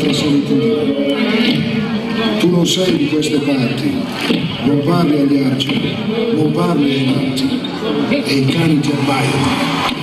300.000. Tu non sei di queste parti, non parli agli arci, non parli ai matti e i cani ti abbaiano.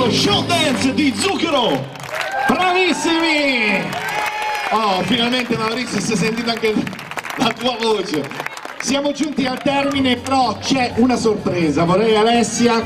Dello show dance di Zucchero! Bravissimi! Oh, finalmente Maurizio si è sentita anche la tua voce. Siamo giunti al termine, però c'è una sorpresa. Vorrei Alessia